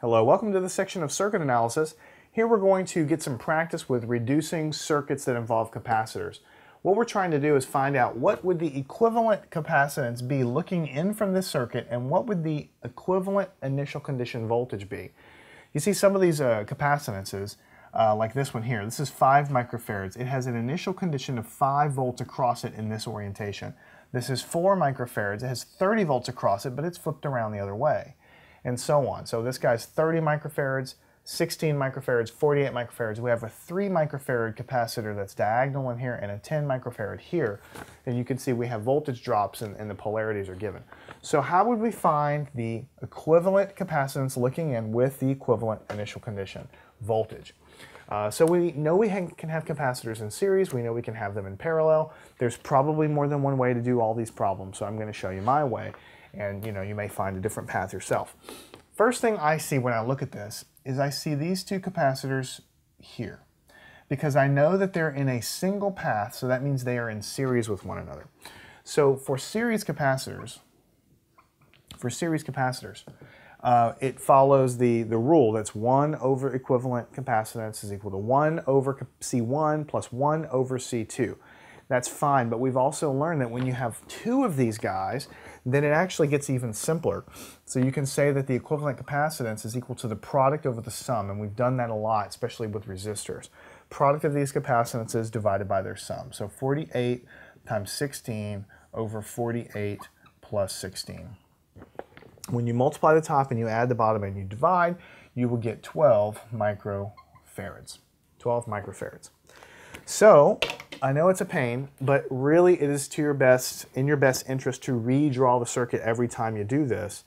Hello, welcome to the section of circuit analysis. Here we're going to get some practice with reducing circuits that involve capacitors. What we're trying to do is find out what would the equivalent capacitance be looking in from this circuit and what would the equivalent initial condition voltage be. You see some of these uh, capacitances, uh, like this one here, this is 5 microfarads. It has an initial condition of 5 volts across it in this orientation. This is 4 microfarads. It has 30 volts across it, but it's flipped around the other way and so on. So this guy's 30 microfarads, 16 microfarads, 48 microfarads. We have a 3 microfarad capacitor that's diagonal in here and a 10 microfarad here. And you can see we have voltage drops and, and the polarities are given. So how would we find the equivalent capacitance looking in with the equivalent initial condition voltage? Uh, so we know we can have capacitors in series, we know we can have them in parallel. There's probably more than one way to do all these problems, so I'm going to show you my way and you know you may find a different path yourself. First thing I see when I look at this is I see these two capacitors here because I know that they're in a single path, so that means they are in series with one another. So for series capacitors, for series capacitors, uh, it follows the, the rule that's 1 over equivalent capacitance is equal to 1 over C1 plus 1 over C2 that's fine. But we've also learned that when you have two of these guys, then it actually gets even simpler. So you can say that the equivalent capacitance is equal to the product over the sum, and we've done that a lot, especially with resistors. Product of these capacitances divided by their sum. So 48 times 16 over 48 plus 16. When you multiply the top and you add the bottom and you divide, you will get 12 microfarads. 12 microfarads. So I know it's a pain, but really it is to your best, in your best interest to redraw the circuit every time you do this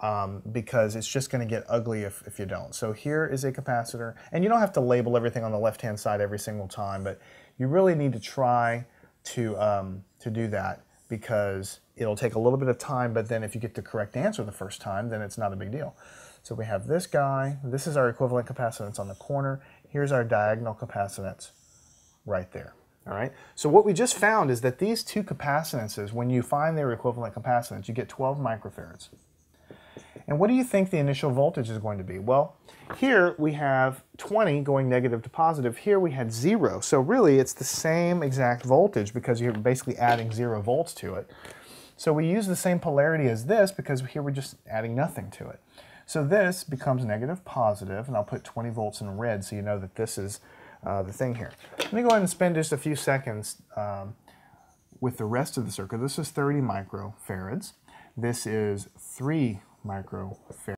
um, because it's just going to get ugly if, if you don't. So here is a capacitor, and you don't have to label everything on the left-hand side every single time, but you really need to try to, um, to do that because it'll take a little bit of time, but then if you get the correct answer the first time, then it's not a big deal. So we have this guy, this is our equivalent capacitance on the corner, here's our diagonal capacitance right there. All right. So what we just found is that these two capacitances, when you find their equivalent capacitance, you get 12 microfarads. And what do you think the initial voltage is going to be? Well, here we have 20 going negative to positive. Here we had zero. So really it's the same exact voltage because you're basically adding zero volts to it. So we use the same polarity as this because here we're just adding nothing to it. So this becomes negative positive, and I'll put 20 volts in red so you know that this is uh, the thing here. Let me go ahead and spend just a few seconds um, with the rest of the circuit. This is 30 microfarads. This is 3 microfarads.